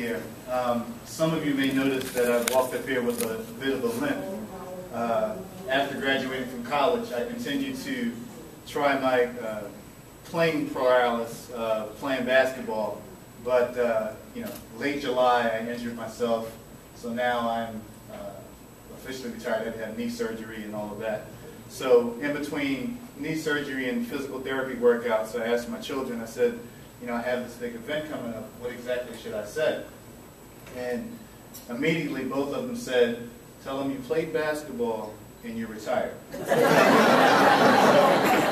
Um, some of you may notice that I've walked up here with a bit of a limp. Uh, after graduating from college, I continued to try my uh, playing paralysis, uh, playing basketball. But, uh, you know, late July, I injured myself. So now I'm uh, officially retired. I had knee surgery and all of that. So in between knee surgery and physical therapy workouts, I asked my children, I said, you know, I have this big event coming up. What exactly should I say? And immediately both of them said, tell them you played basketball and you're retired.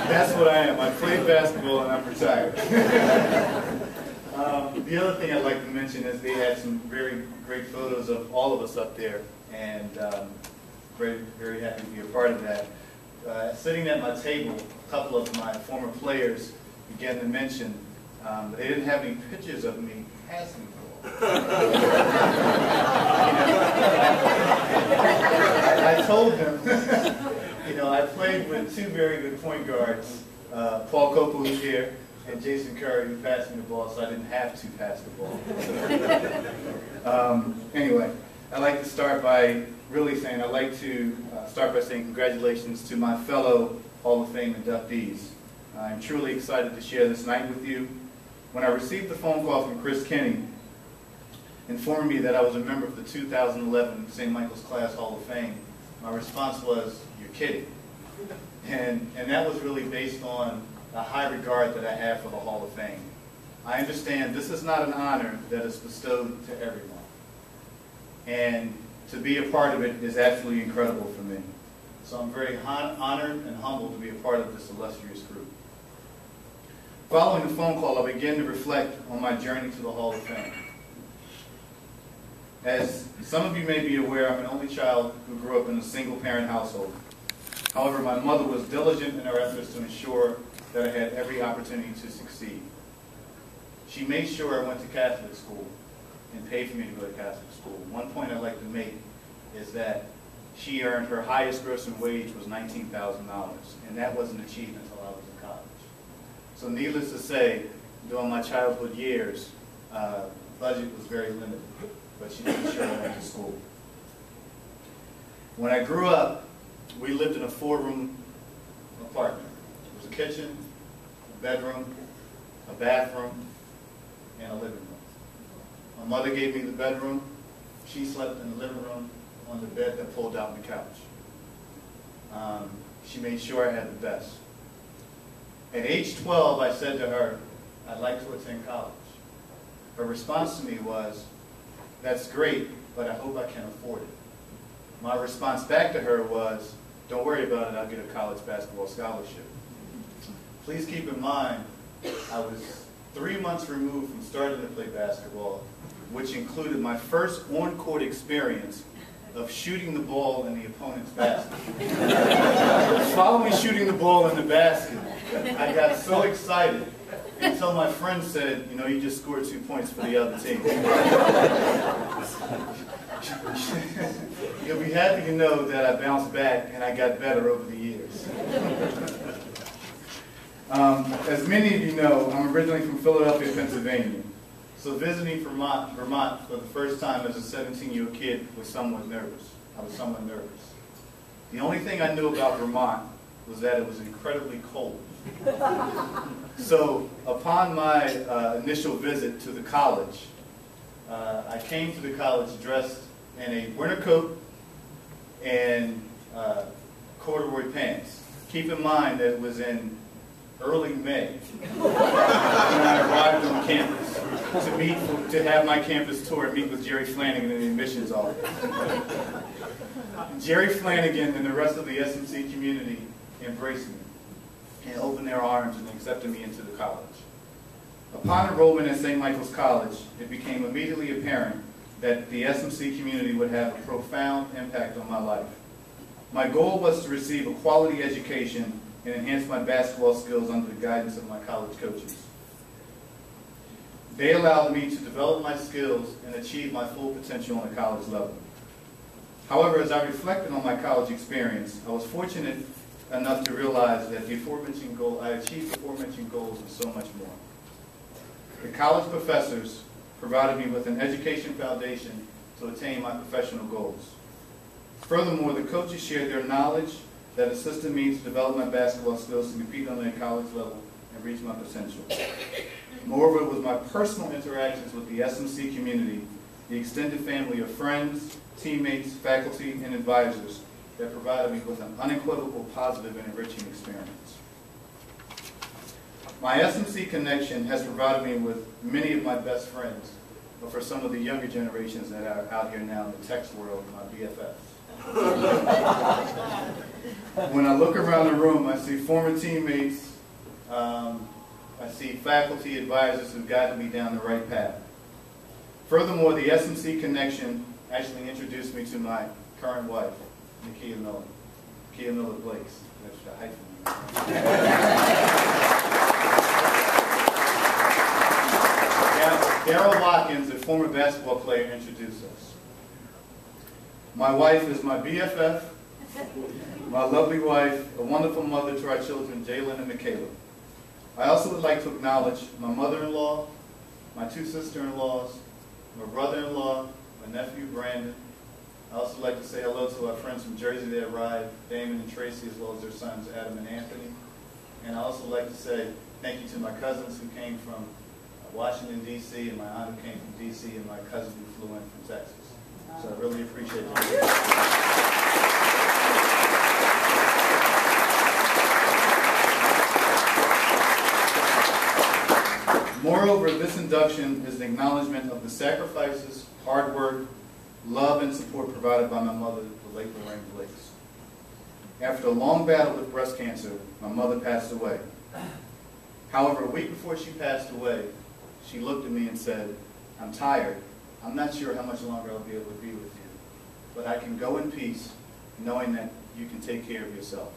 That's what I am. I played basketball and I'm retired. um, the other thing I'd like to mention is they had some very great photos of all of us up there, and um, very, very happy to be a part of that. Uh, sitting at my table, a couple of my former players began to mention, um, but they didn't have any pictures of me passing the ball. I, I told them, you know, I played with two very good point guards, uh, Paul Copa, who's here, and Jason Curry, who passed me the ball, so I didn't have to pass the ball. um, anyway, I'd like to start by really saying, I'd like to uh, start by saying congratulations to my fellow Hall of Fame inductees. I'm truly excited to share this night with you. When I received the phone call from Chris Kenny, informing me that I was a member of the 2011 St. Michael's Class Hall of Fame, my response was, you're kidding. And, and that was really based on the high regard that I have for the Hall of Fame. I understand this is not an honor that is bestowed to everyone. And to be a part of it is absolutely incredible for me. So I'm very honored and humbled to be a part of this illustrious group. Following the phone call, I began to reflect on my journey to the Hall of Fame. As some of you may be aware, I'm an only child who grew up in a single-parent household. However, my mother was diligent in her efforts to ensure that I had every opportunity to succeed. She made sure I went to Catholic school and paid for me to go to Catholic school. One point I'd like to make is that she earned her highest grossing wage was $19,000, and that was an achievement until I was in college. So needless to say, during my childhood years, uh, budget was very limited, but she sure I went to school. When I grew up, we lived in a four-room apartment. There was a kitchen, a bedroom, a bathroom, and a living room. My mother gave me the bedroom. She slept in the living room on the bed that pulled out the couch. Um, she made sure I had the best. At age 12, I said to her, I'd like to attend college. Her response to me was, that's great, but I hope I can afford it. My response back to her was, don't worry about it, I'll get a college basketball scholarship. Please keep in mind, I was three months removed from starting to play basketball, which included my first on-court experience of shooting the ball in the opponent's basket. Follow me shooting the ball in the basket, I got so excited until my friend said, you know, you just scored two points for the other team. You'll be happy to know that I bounced back and I got better over the years. Um, as many of you know, I'm originally from Philadelphia, Pennsylvania. So visiting Vermont, Vermont for the first time as a 17-year-old kid was somewhat nervous. I was somewhat nervous. The only thing I knew about Vermont was that it was incredibly cold. so upon my uh, initial visit to the college, uh, I came to the college dressed in a winter coat and uh, corduroy pants. Keep in mind that it was in early May when I arrived on campus to meet, to have my campus tour and meet with Jerry Flanagan in the admissions office. Jerry Flanagan and the rest of the SMC community embraced me and opened their arms and accepted me into the college. Upon enrollment at St. Michael's College, it became immediately apparent that the SMC community would have a profound impact on my life. My goal was to receive a quality education and enhance my basketball skills under the guidance of my college coaches. They allowed me to develop my skills and achieve my full potential on a college level. However, as I reflected on my college experience, I was fortunate enough to realize that the aforementioned goal, I achieved the aforementioned goals and so much more. The college professors provided me with an education foundation to attain my professional goals. Furthermore, the coaches shared their knowledge that assisted me to develop my basketball skills to compete on the college level and reach my potential. Moreover, it was my personal interactions with the SMC community, the extended family of friends, teammates, faculty, and advisors that provided me with an unequivocal positive and enriching experience. My SMC connection has provided me with many of my best friends, but for some of the younger generations that are out here now in the text world, my BFFs. when I look around the room, I see former teammates, um, I see faculty advisors who've guided me down the right path. Furthermore, the SMC connection actually introduced me to my current wife, Nakia Miller. Nakia Miller Blakes. That's the hyphen. Daryl Watkins, a former basketball player, introduced us. My wife is my BFF, my lovely wife, a wonderful mother to our children, Jalen and Michaela. I also would like to acknowledge my mother-in-law, my two sister-in-laws, my brother-in-law, my nephew Brandon. I also like to say hello to our friends from Jersey that arrived, Damon and Tracy, as well as their sons Adam and Anthony. And I also like to say thank you to my cousins who came from Washington, D.C., and my aunt who came from D.C., and my cousin who flew in from Texas. So I really appreciate you. Moreover, this induction is an acknowledgement of the sacrifices, hard work, love, and support provided by my mother, the late Lorraine Blakes. After a long battle with breast cancer, my mother passed away. However, a week before she passed away, she looked at me and said, I'm tired. I'm not sure how much longer I'll be able to be with you, but I can go in peace knowing that you can take care of yourself.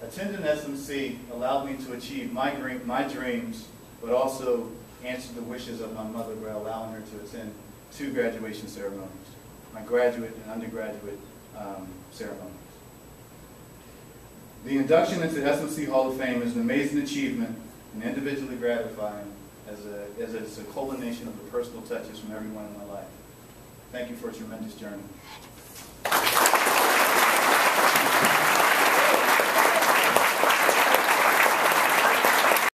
Attending SMC allowed me to achieve my, dream, my dreams, but also answer the wishes of my mother by allowing her to attend two graduation ceremonies, my graduate and undergraduate um, ceremonies. The induction into SMC Hall of Fame is an amazing achievement and individually gratifying as, a, as it's a culmination of the personal touches from everyone in my life. Thank you for a tremendous journey.